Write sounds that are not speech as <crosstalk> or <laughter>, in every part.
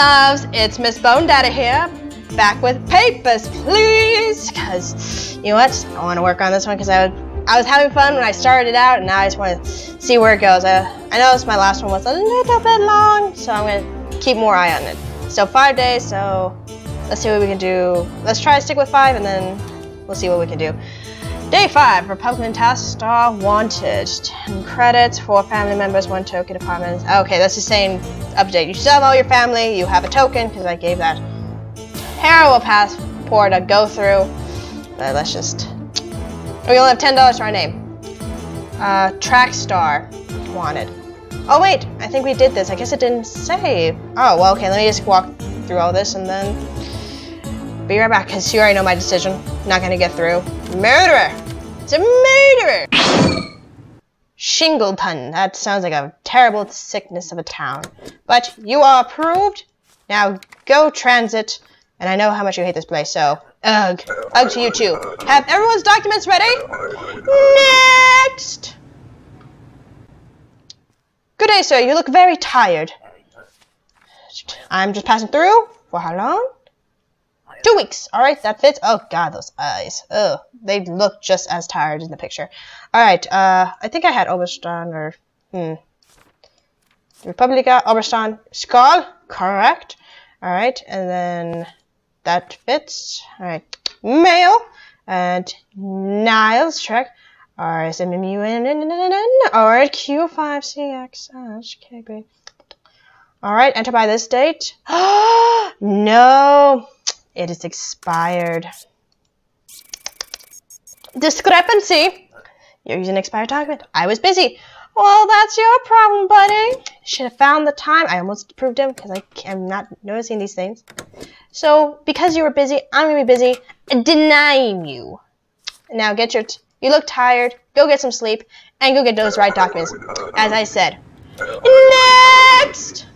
loves, it's Miss Bone Daddy here, back with papers, please. Cause you know what? I want to work on this one because I was I was having fun when I started it out, and now I just want to see where it goes. I, I noticed my last one was a little bit long, so I'm gonna keep more eye on it. So five days. So let's see what we can do. Let's try to stick with five, and then we'll see what we can do. Day 5, Republican Task Star Wanted. 10 credits, 4 family members, 1 token apartments. Okay, that's the same update. You still have all your family, you have a token, because I gave that terrible passport a go through. But let's just... We only have $10 to our name. Uh, Track Star Wanted. Oh wait, I think we did this. I guess it didn't save. Oh, well, okay, let me just walk through all this and then be right back, because you already know my decision. Not gonna get through. Murderer! It's a murderer! Shingleton. That sounds like a terrible sickness of a town. But you are approved. Now go transit. And I know how much you hate this place, so ugh. Ugh to you too. Have everyone's documents ready? Next! Good day, sir. You look very tired. I'm just passing through. For how long? Two weeks. All right, that fits. Oh God, those eyes. Oh, they look just as tired in the picture. All right. Uh, I think I had Obristan or hmm. Republika Obristan Skal. Correct. All right, and then that fits. All right. Male and Niles check. RSMMUN or Q5CXH All right, enter by this date. no. It is expired. Discrepancy. You're using expired document. I was busy. Well, that's your problem, buddy. Should have found the time. I almost proved him because I am not noticing these things. So, because you were busy, I'm going to be busy denying you. Now, get your... you look tired. Go get some sleep. And go get those right documents. As I said. Next!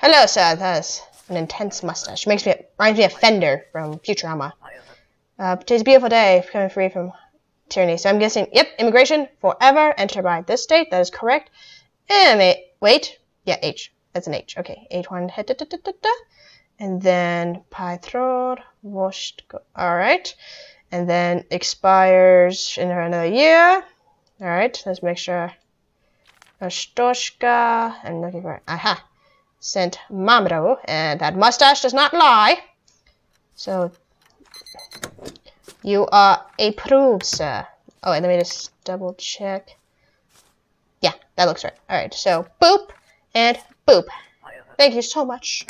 Hello, sir. That's an intense mustache. Makes me reminds me of Bender from Futurama. Uh, today's a beautiful day, coming free from tyranny. So I'm guessing, yep, immigration forever. Enter by this date. That is correct. M wait, yeah, H. That's an H. Okay, H1. Da, da, da, da, And then Pythrod, washed. All right. And then expires in another year. All right. Let's make sure. Stoshka. I'm looking for. Aha sent Mamro, and that mustache does not lie. So, you are approved, sir. Oh, let me just double check. Yeah, that looks right. Alright, so boop and boop. Thank you so much.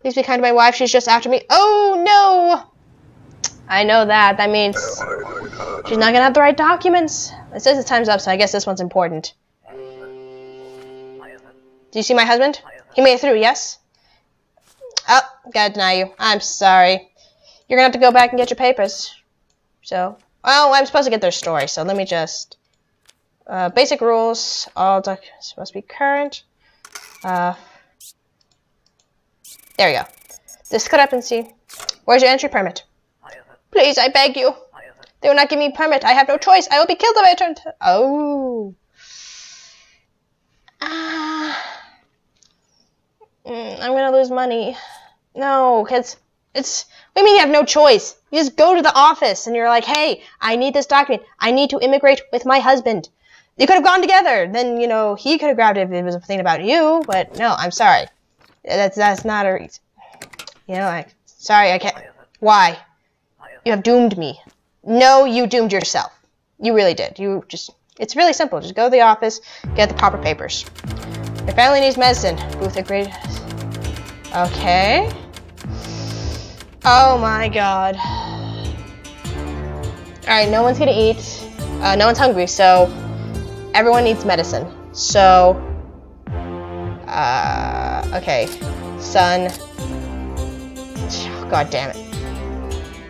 Please be kind to my wife, she's just after me. Oh, no! I know that. That means she's not gonna have the right documents. It says the time's up, so I guess this one's important. Do you see my husband? He made it through, yes? Oh, gotta deny you. I'm sorry. You're gonna have to go back and get your papers. So, oh, I'm supposed to get their story, so let me just... Uh, basic rules, all documents must be current. Uh, there we go. Discrepancy. Where's your entry permit? Please, I beg you. They will not give me permit. I have no choice. I will be killed if I turn. Oh. Mm, I'm gonna lose money. No, because it's. You mean you have no choice? You just go to the office and you're like, hey, I need this document. I need to immigrate with my husband. You could have gone together. Then, you know, he could have grabbed it if it was a thing about you, but no, I'm sorry. That's, that's not a reason. You know, like, sorry, I can't. Why? You have doomed me. No, you doomed yourself. You really did. You just. It's really simple. Just go to the office, get the proper papers. Your family needs medicine. Booth agreed. Okay. Oh my god. Alright, no one's gonna eat. Uh, no one's hungry, so everyone needs medicine. So, uh, okay. Son. God damn it.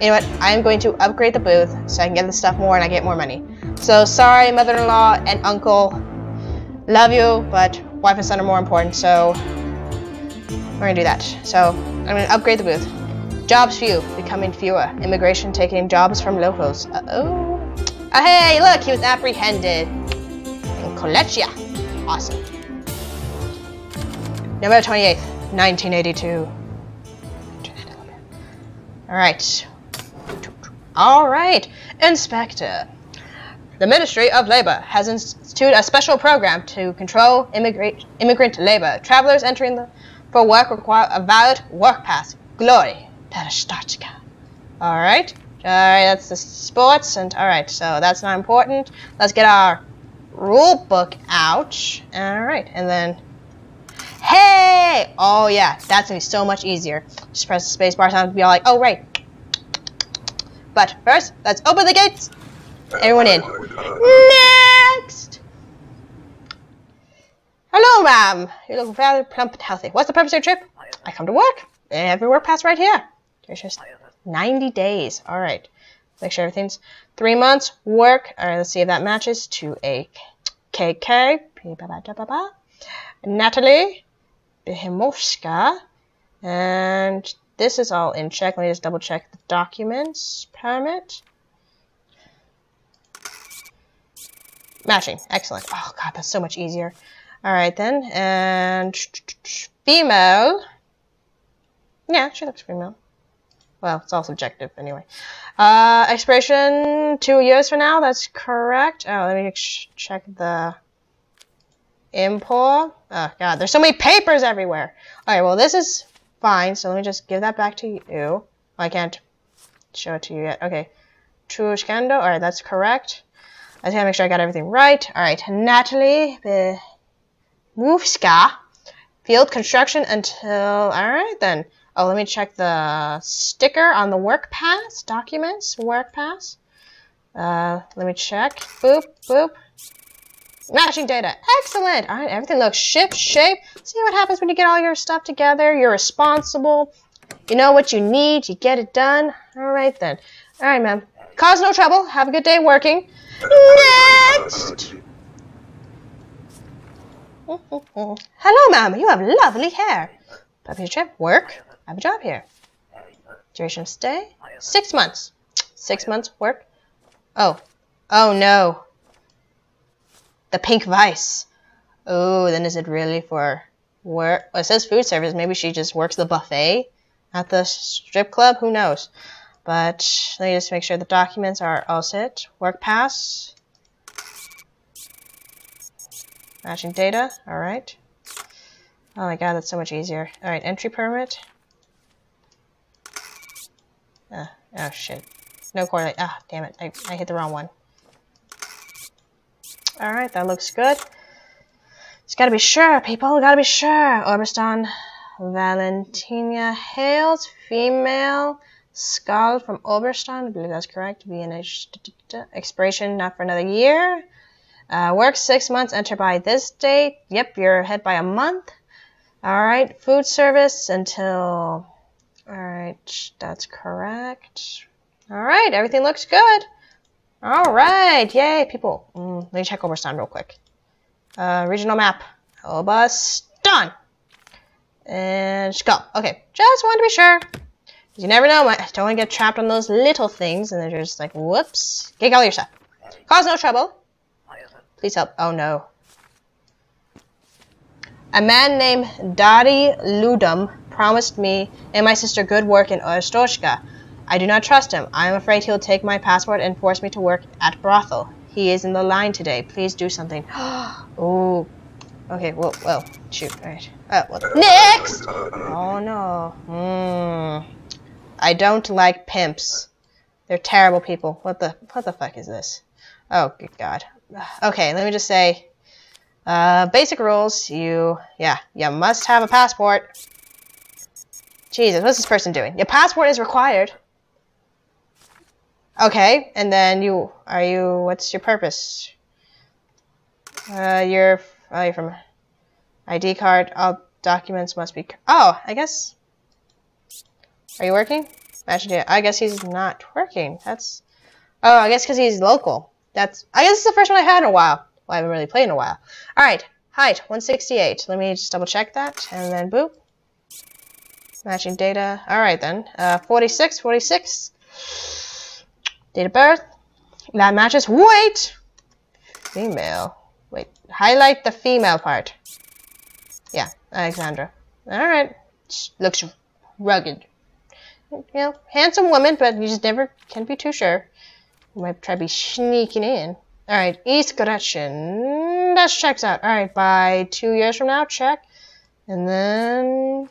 You know what? I am going to upgrade the booth so I can get the stuff more and I get more money. So, sorry, mother-in-law and uncle. Love you, but wife and son are more important, so we're gonna do that. So I'm gonna upgrade the booth. Jobs few, becoming fewer. Immigration taking jobs from locals. Uh-oh. Oh, hey, look, he was apprehended. In Kolechia. Awesome. November 28th, 1982. Alright. Alright, Inspector. The Ministry of Labor has instituted a special program to control immigrant, immigrant labor. Travelers entering the, for work require a valid work pass. Glory. Alright. Alright, that's the sports, and alright, so that's not important. Let's get our rule book out. Alright, and then Hey! Oh yeah, that's gonna be so much easier. Just press the space bar sound and be all like, oh right. But first, let's open the gates. Everyone in. Next! Hello, ma'am. You look rather plump and healthy. What's the purpose of your trip? I come to work. Every work pass right here. There's just 90 days. All right. Make sure everything's three months work. All right, let's see if that matches to a KK. Natalie Behemovska. And this is all in check. Let me just double check the documents. Permit. Matching. Excellent. Oh, God, that's so much easier. All right, then. And female. Yeah, she looks female. Well, it's all subjective anyway. Uh, expiration two years from now. That's correct. Oh, let me check the import. Oh, God, there's so many papers everywhere. All right, well, this is fine. So let me just give that back to you. Oh, I can't show it to you yet. Okay. Trushkando. All right, that's correct. I just gotta make sure I got everything right. All right, Natalie Movska. Field construction until. All right, then. Oh, let me check the sticker on the work pass. Documents, work pass. Uh, let me check. Boop, boop. Matching data. Excellent. All right, everything looks ship shape. See what happens when you get all your stuff together. You're responsible. You know what you need. You get it done. All right, then. All right, ma'am. Cause no trouble. Have a good day working. Next! Hello, ma'am. You have lovely hair. Puppy trip. Work. I have a job here. Duration of stay? Six months. Six months work. Oh. Oh, no. The pink vice. Oh, then is it really for work? Well, it says food service. Maybe she just works the buffet at the strip club. Who knows? But let me just make sure the documents are all set. Work pass. Matching data. All right. Oh my god, that's so much easier. All right, entry permit. Uh, oh shit. No correlate. Ah, damn it. I, I hit the wrong one. Alright, that looks good. Just gotta be sure, people. Gotta be sure. Obristan Valentina Hales, female, Skal from Obristan. I believe that's correct. VNH expiration not for another year. Uh, work six months, enter by this date. Yep, you're ahead by a month. Alright, food service until. Alright, that's correct. Alright, everything looks good. All right, yay, people. Mm, let me check Obristan real quick. Uh, regional map. Obristan. done. And go. Okay, just want to be sure. You never know. I don't want to get trapped on those little things, and they're just like, whoops. Get all your stuff. Cause no trouble. Please help. Oh no. A man named Dari Ludum promised me and my sister good work in Ostoshka. I do not trust him. I am afraid he'll take my passport and force me to work at brothel. He is in the line today. Please do something. <gasps> oh. Okay, well, well, shoot. Alright. Uh, well, next! Oh, no. Hmm. I don't like pimps. They're terrible people. What the, what the fuck is this? Oh, good God. Okay, let me just say, uh, basic rules. You, yeah, you must have a passport. Jesus, what's this person doing? Your passport is required. Okay, and then you are you? What's your purpose? Uh, you're, oh, you're from ID card. All documents must be. Oh, I guess. Are you working? Imagine I guess he's not working. That's. Oh, I guess because he's local. That's. I guess it's the first one I had in a while. Well, I haven't really played in a while. All right, height 168. Let me just double check that, and then boop. Matching data. All right then. Uh, 46, 46. Date of birth. That matches. Wait! Female. Wait. Highlight the female part. Yeah. Alexandra. Alright. Looks rugged. You know, handsome woman, but you just never can be too sure. You might try to be sneaking in. Alright, East Grestin. That checks out. Alright, by two years from now, check. And then...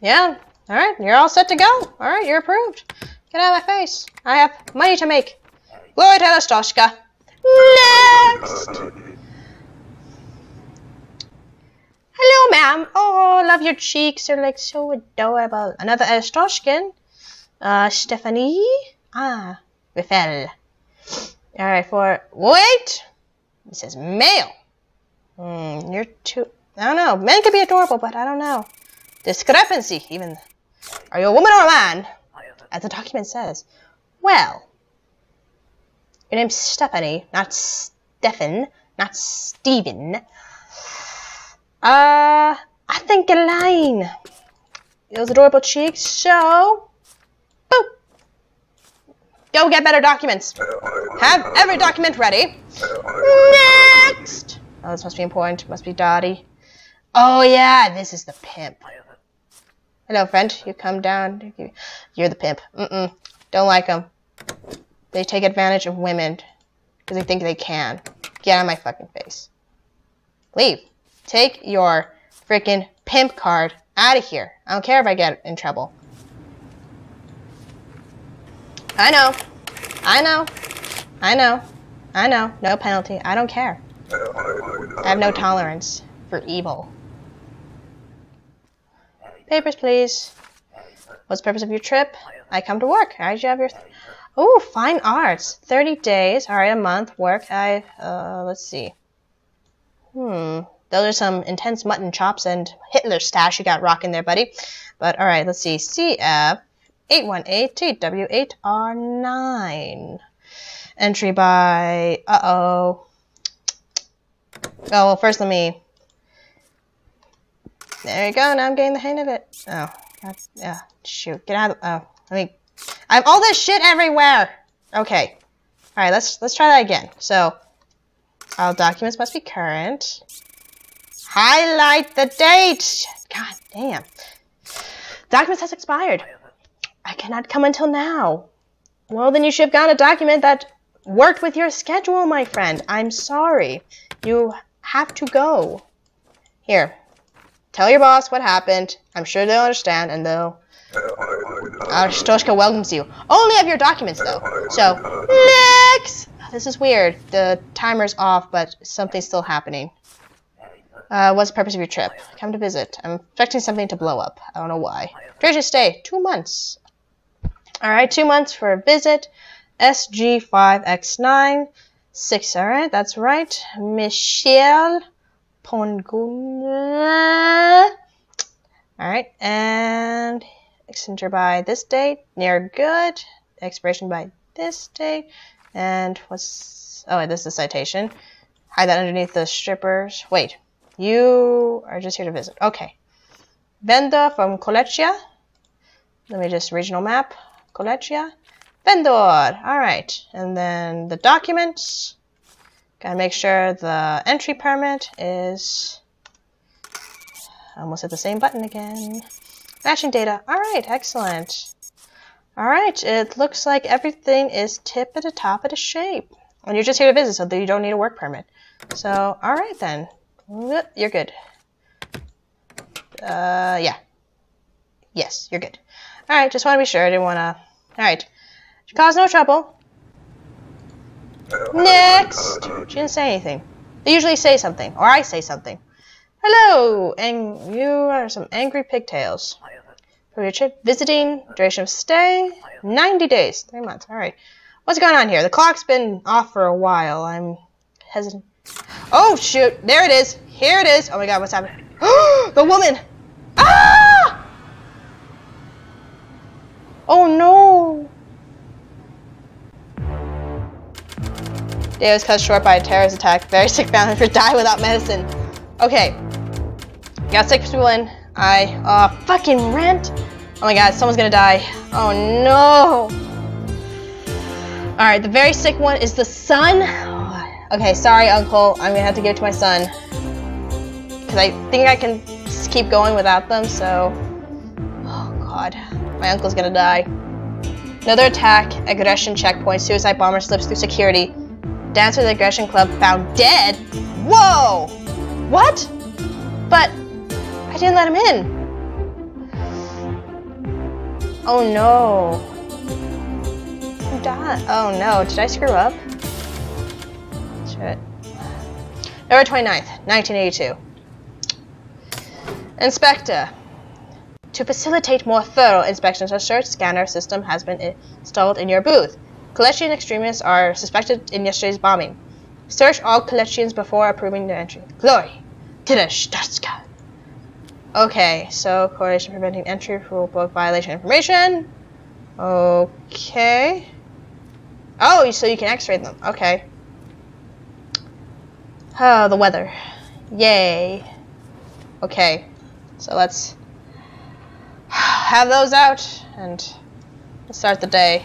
Yeah. Alright, you're all set to go. Alright, you're approved. Get out of my face. I have money to make. Glory to Nastoshka. Next! Hello, ma'am. Oh, love your cheeks. They're like so adorable. Another Estoshkin. Uh, Stephanie. Ah, Rafael. Alright, for. Wait! It says male. Hmm, you're too. I don't know. Men can be adorable, but I don't know. Discrepancy, even. Are you a woman or a man? As the document says. Well, your name's Stephanie, not Stefan, not Steven. Uh, I think a line. Those adorable cheeks, show. Boop! Go get better documents. Have every document ready. Next! Oh, this must be important. Must be Dottie. Oh, yeah, this is the pimp. Hello, friend. You come down. You're the pimp. Mm-mm. Don't like them. They take advantage of women because they think they can. Get out of my fucking face. Leave. Take your freaking pimp card out of here. I don't care if I get in trouble. I know. I know. I know. I know. No penalty. I don't care. I have no tolerance for evil. Papers, please. What's the purpose of your trip? I come to work. How'd you have your... Oh, fine arts. 30 days. All right, a month. Work. I... Uh, let's see. Hmm. Those are some intense mutton chops and Hitler stash you got rocking there, buddy. But all right, let's see. CF 818TW8R9. Entry by. Uh oh. Oh, well, first let me. There you go. Now I'm getting the hang of it. Oh, that's. Yeah, shoot. Get out of. Oh, let me. I have all this shit everywhere. Okay. All right, let's let's try that again. So, all documents must be current. Highlight the date! God damn. Documents has expired. I cannot come until now. Well, then you should have gotten a document that worked with your schedule, my friend. I'm sorry. You have to go. Here. Tell your boss what happened. I'm sure they'll understand and they'll... Uh, Stoshka welcomes you. Only have your documents, though. So, next! This is weird. The timer's off, but something's still happening. Uh, what's the purpose of your trip? Come to visit. I'm expecting something to blow up. I don't know why. Duration stay, two months. Alright, two months for a visit. SG5X9. Six, alright, that's right. Michelle Pongula. Alright, and extender by this date. Near good. Expiration by this date. And what's... Oh, this is the citation. Hide that underneath the strippers. Wait, you are just here to visit. Okay. Vedor from Kolechia. Let me just regional map. Kolechia. Vedor. All right. And then the documents. Gotta make sure the entry permit is almost hit the same button again. Matching data. All right. Excellent. All right. It looks like everything is tip at the top of the shape. And you're just here to visit, so you don't need a work permit. So, all right then. You're good. Uh, yeah. Yes, you're good. Alright, just want to be sure. I didn't want to... Alright. Cause no trouble. Next! She didn't say anything. They usually say something, or I say something. Hello! And you are some angry pigtails. For your trip, visiting, duration of stay, 90 days, 3 months. Alright. What's going on here? The clock's been off for a while. I'm hesitant. Oh, shoot. There it is. Here it is. Oh my god, what's happening? <gasps> the woman! Ah! Oh no! Day was cut short by a terrorist attack. Very sick family members die without medicine. Okay. Got six people in. I, uh, fucking rent. Oh my god, someone's gonna die. Oh no! Alright, the very sick one is the son. Okay, sorry, Uncle. I'm gonna have to give it to my son. Because I think I can keep going without them, so... Oh god, my uncle's gonna die. Another attack, aggression checkpoint, suicide bomber slips through security. Dancer the aggression club found dead? Whoa! What? But I didn't let him in. Oh no. Oh no, did I screw up? November 29th, 1982. Inspector. To facilitate more thorough inspections, a search scanner system has been installed in your booth. Kolechian extremists are suspected in yesterday's bombing. Search all Kolechians before approving their entry. Glory the Okay, so coordination preventing entry rule book violation information. Okay. Oh, so you can x-ray them. Okay. Oh, the weather. Yay. Okay. So let's have those out and start the day.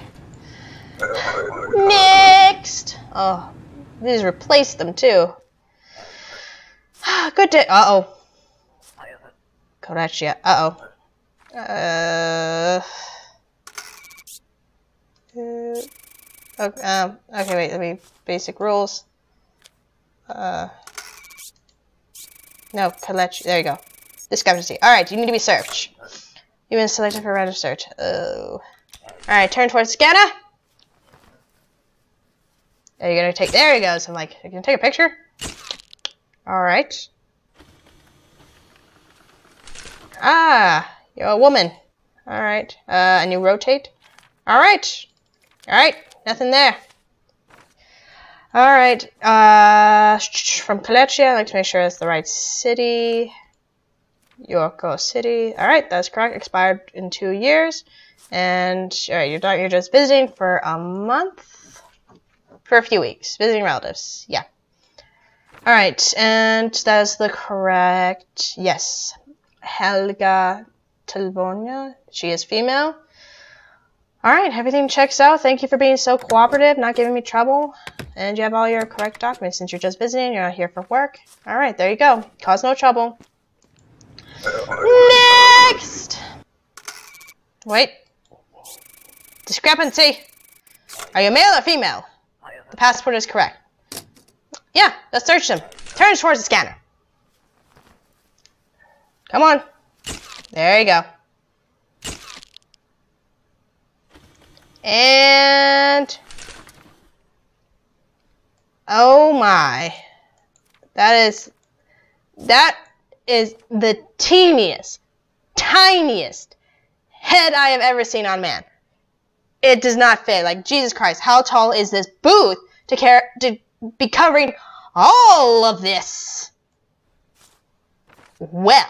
Next! Oh, these replaced them too. <sighs> Good day. Uh-oh. Korachia. Uh-oh. Uh... uh okay, um, okay, wait, let me... Basic rules. Uh... No, Kalechi. There you go. Discrepancy. Alright, you need to be searched. You've been selected for random search. Oh. Alright, turn towards scanner. Are you gonna take... There he goes. I'm like, you gonna take a picture? Alright. Ah, you're a woman. Alright. Uh, and you rotate? Alright. Alright, nothing there. Alright, uh, from Kalechi, I'd like to make sure it's the right city. Yurko City. Alright, that's correct. Expired in two years. And, alright, you're, not, you're just visiting for a month? For a few weeks. Visiting relatives. Yeah. Alright, and that is the correct, yes. Helga Tilvonia. She is female. Alright, everything checks out. Thank you for being so cooperative, not giving me trouble. And you have all your correct documents since you're just visiting, you're not here for work. Alright, there you go. Cause no trouble. Next! Wait. Discrepancy. Are you male or female? The passport is correct. Yeah, let's search them. Turn towards the scanner. Come on. There you go. And... Oh my. That is... That is the teeniest, tiniest head I have ever seen on man. It does not fit. Like, Jesus Christ, how tall is this booth to, care, to be covering all of this? Well,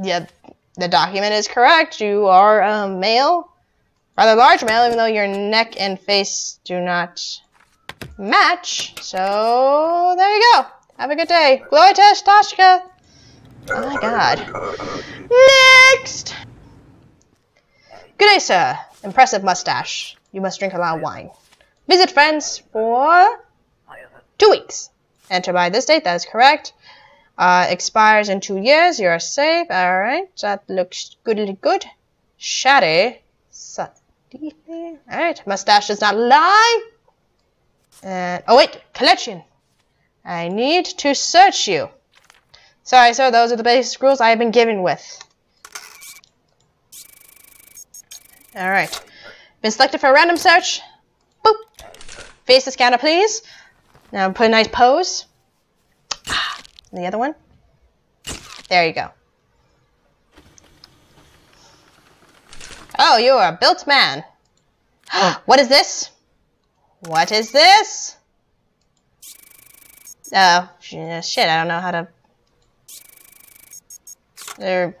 yeah, the document is correct. You are a male, rather large male, even though your neck and face do not match. So there you go. Have a good day. Glory to Stashka. Oh my god. Next! Good day, sir. Impressive mustache. You must drink a lot of wine. Visit friends for two weeks. Enter by this date, that is correct. Uh, expires in two years. You are safe. All right, that looks goodly good. Shady. All right, mustache does not lie. And oh wait, collection. I need to search you. Sorry, sir. Those are the basic rules I have been given with. All right. Been selected for a random search. Boop. Face the scanner, please. Now put a nice pose. Ah, and the other one? There you go. Oh, you are a built man. <gasps> what is this? What is this? Oh, shit, I don't know how to... There...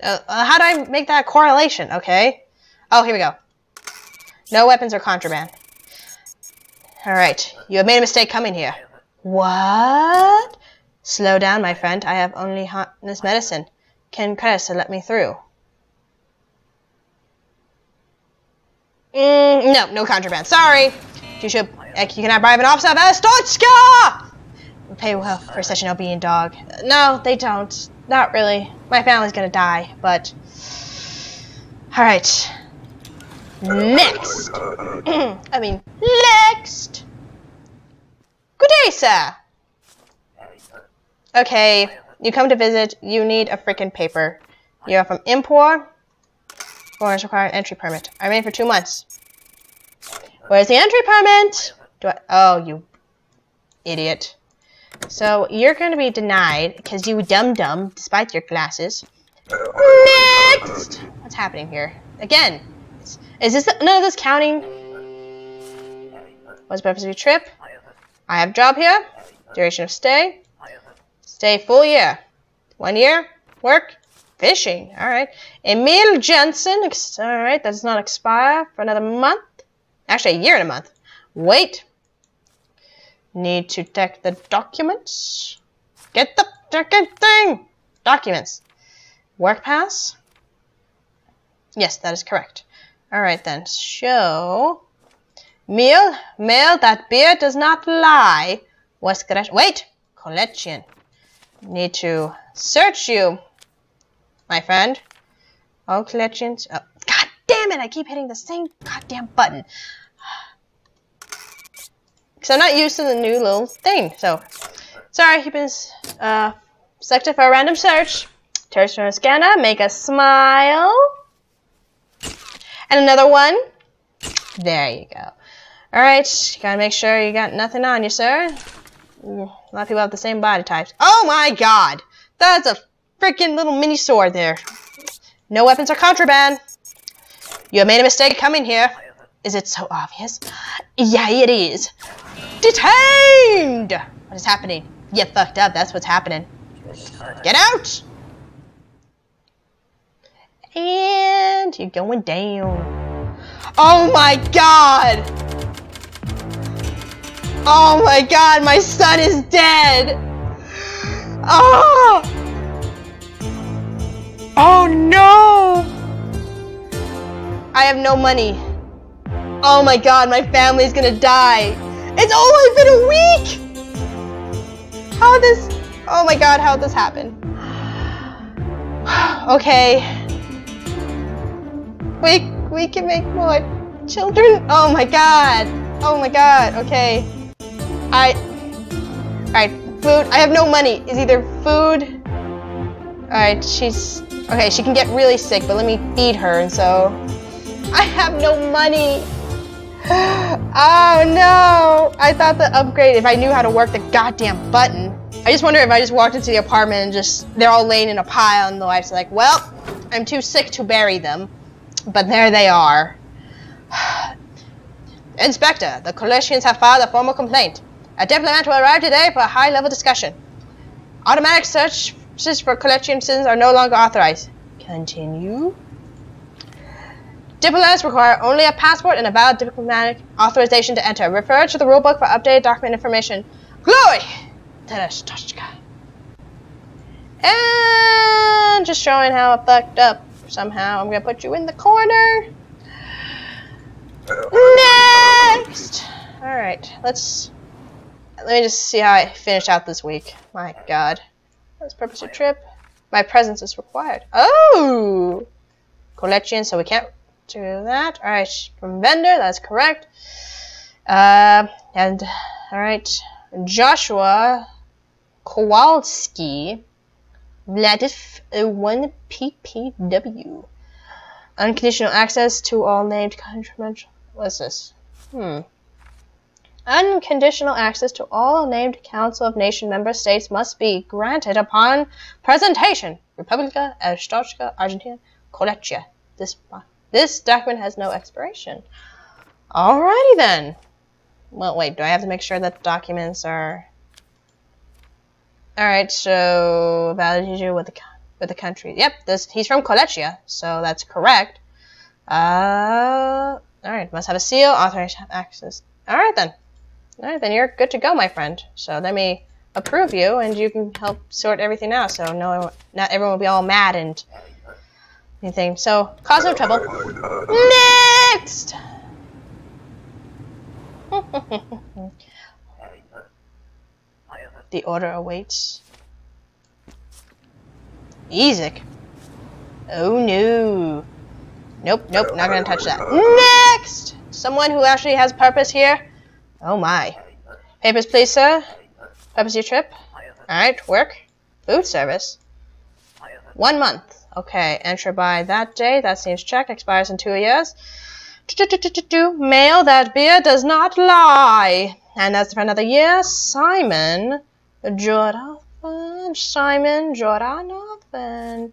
Uh, uh, how do I make that correlation? Okay. Oh, here we go. No weapons or contraband. Alright, you have made a mistake coming here. What? Slow down, my friend. I have only harmless medicine. Can Cressa let me through? Mm, no, no contraband. Sorry. You should. You cannot bribe an officer of Estotska! pay well for such an obedient dog. No, they don't. Not really. My family's gonna die, but... Alright. Next! <clears throat> I mean, next! Good day, sir! Okay, you come to visit, you need a freaking paper. You're from Impor. Foreigners require an entry permit. I remain for two months. Where's the entry permit? Do I? Oh, you idiot. So you're going to be denied because you dumb dumb, despite your glasses. Next. What's happening here? Again. Is this none of this counting? What's the purpose of your trip? I have a job here. Duration of stay. Stay full year. One year. Work. Fishing. All right. Emil Jensen. All right. That does not expire for another month. Actually, a year and a month. Wait. Need to check the documents. Get the freaking thing! Documents. Work pass? Yes, that is correct. Alright then. Show. Meal? Mail, that beer does not lie. Correct? Wait! Collection. Need to search you, my friend. All collections. Oh, God damn it! I keep hitting the same goddamn button <sighs> because I'm not used to the new little thing. So, sorry, you've been uh, selected for a random search. Terrestrial scanner, make a smile. And another one. There you go. Alright, gotta make sure you got nothing on you, sir. A lot of people have the same body types. Oh my god! That's a freaking little mini sword there. No weapons are contraband. You made a mistake coming here. Is it so obvious? Yeah, it is. Detained! What is happening? You fucked up. That's what's happening. Get out! And you're going down. Oh my god! Oh my god, my son is dead! Oh! Oh no! I have no money. Oh my god, my family's gonna die. It's only been a week! How this... Oh my god, how this happen? <sighs> okay. We, we can make more children? Oh my god. Oh my god, okay. I... Alright, food. I have no money. Is either food... Alright, she's... Okay, she can get really sick, but let me feed her, and so... I have no money <gasps> oh no! I thought the upgrade, if I knew how to work the goddamn button. I just wonder if I just walked into the apartment and just, they're all laying in a pile and the wife's like, well, I'm too sick to bury them. But there they are. <sighs> Inspector, the Kolechians have filed a formal complaint. A diplomat will arrive today for a high-level discussion. Automatic searches for Kolechians are no longer authorized. Continue. Diplomats require only a passport and a valid diplomatic authorization to enter. Refer to the rulebook for updated document information. Glory! And just showing how I fucked up somehow. I'm gonna put you in the corner. Uh, Next! Alright, let's... Let me just see how I finish out this week. My god. What's purpose of trip? My presence is required. Oh! Collection, so we can't do that. All right, from vendor, that's correct. Uh, and all right, Joshua Kowalski, Vladif one PPW. Unconditional access to all named countrymen. What's this? Hmm. Unconditional access to all named Council of Nation member states must be granted upon presentation. Republica Argentina, Kolechia. This this document has no expiration. Alrighty then. Well, wait, do I have to make sure that the documents are... Alright, so validation with the with the country. Yep, this he's from Kolechia, so that's correct. Uh, alright, must have a seal, authorized access. Alright then. Alright, then you're good to go, my friend. So let me approve you, and you can help sort everything out, so no, not everyone will be all mad and anything. So, cause no trouble. Next! <laughs> The order awaits. EZIC. Oh no. Nope, nope, not gonna touch that. Next! Someone who actually has purpose here. Oh my. Papers, please, sir. Of your trip. Alright, work. Food service. One month. Okay, enter by that day. That seems checked. Expires in two years. Mail that beer does not lie. And that's for another year. Simon Jordan. Simon Jordan.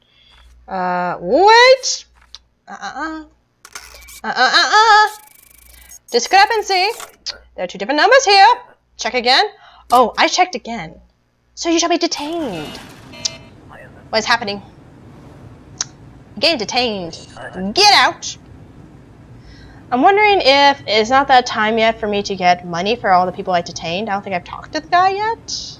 Uh, wait. Uh-uh. Uh-uh-uh-uh. Discrepancy. There are two different numbers here. Check again. Oh, I checked again. So you shall be detained. What is happening? Getting detained. Get out! I'm wondering if it's not that time yet for me to get money for all the people I detained. I don't think I've talked to the guy yet.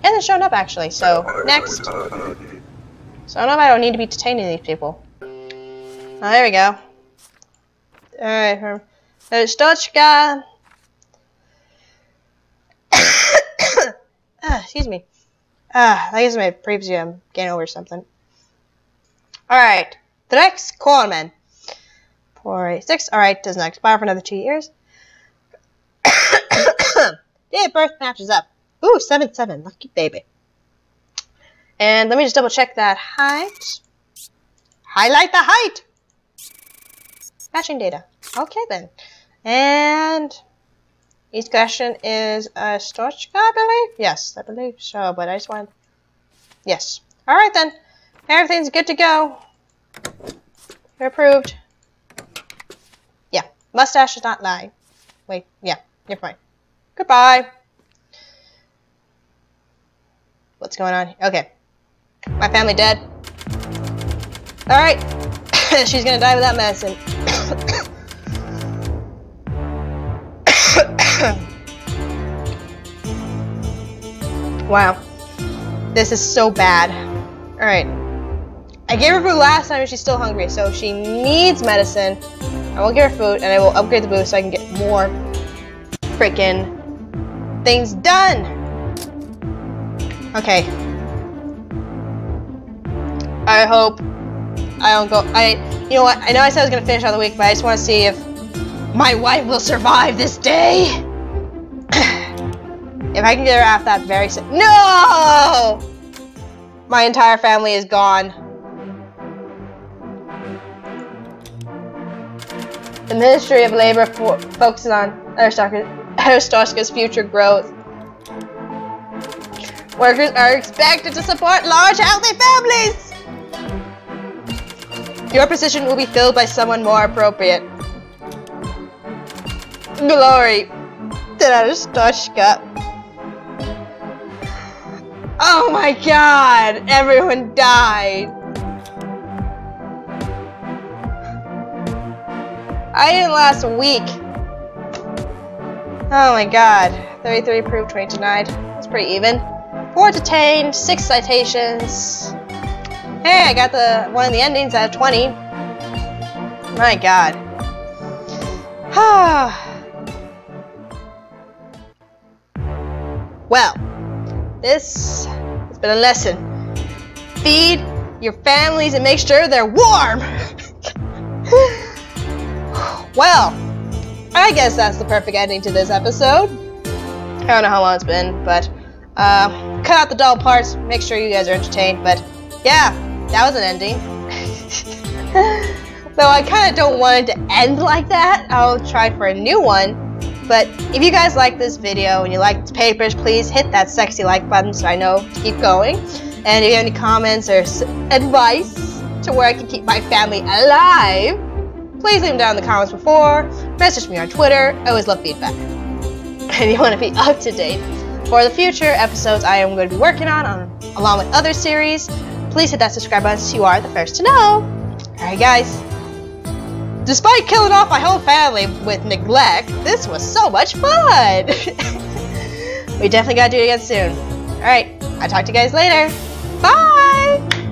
He hasn't shown up actually, so next. So I don't know if I don't need to be detaining these people. Oh, there we go. Alright, Herm. there's Stochka. <coughs> ah, excuse me. Ah, I guess my previously I'm getting over something. Alright, the next Coleman. 486. Alright, does not expire for another two years. <coughs> Day of birth matches up. Ooh, 7 7. Lucky baby. And let me just double check that height. Highlight the height! Matching data. Okay then. And each question is a Stochka, I believe? Yes, I believe so, but I just want... Yes. Alright then. Everything's good to go. You're approved. Yeah. Mustache does not lie. Wait, yeah, you're fine. Goodbye. What's going on? Okay. My family dead. Alright. <laughs> She's gonna die without medicine. Wow. This is so bad. Alright. I gave her food last time and she's still hungry, so she needs medicine. I will give her food and I will upgrade the boost so I can get more freaking things done. Okay. I hope I don't go. I, you know what? I know I said I was gonna finish out the week, but I just want to see if my wife will survive this day. If I can get her off that very. No! My entire family is gone. The Ministry of Labor fo focuses on Arstotzka's future growth. Workers are expected to support large, healthy families! Your position will be filled by someone more appropriate. Glory to Arstotzka. Oh my god! Everyone died! I didn't last a week. Oh my god. 33 approved, 20 denied. That's pretty even. 4 detained, 6 citations. Hey, I got the one of the endings out of 20. My god. <sighs> well, this has been a lesson. Feed your families and make sure they're warm! <sighs> Well, I guess that's the perfect ending to this episode. I don't know how long it's been, but uh, cut out the dull parts, make sure you guys are entertained, but yeah, that was an ending. <laughs> Though I kind of don't want it to end like that, I'll try for a new one. But if you guys like this video and you like the papers, please hit that sexy like button so I know to keep going. And if you have any comments or advice to where I can keep my family alive, please leave them down in the comments before. Message me on Twitter. I always love feedback. <laughs> And you want to be up to date for the future episodes I am going to be working on, on along with other series, please hit that subscribe button so you are the first to know. Alright guys, despite killing off my whole family with neglect, this was so much fun! <laughs> we definitely gotta do it again soon. Alright, I'll talk to you guys later. Bye!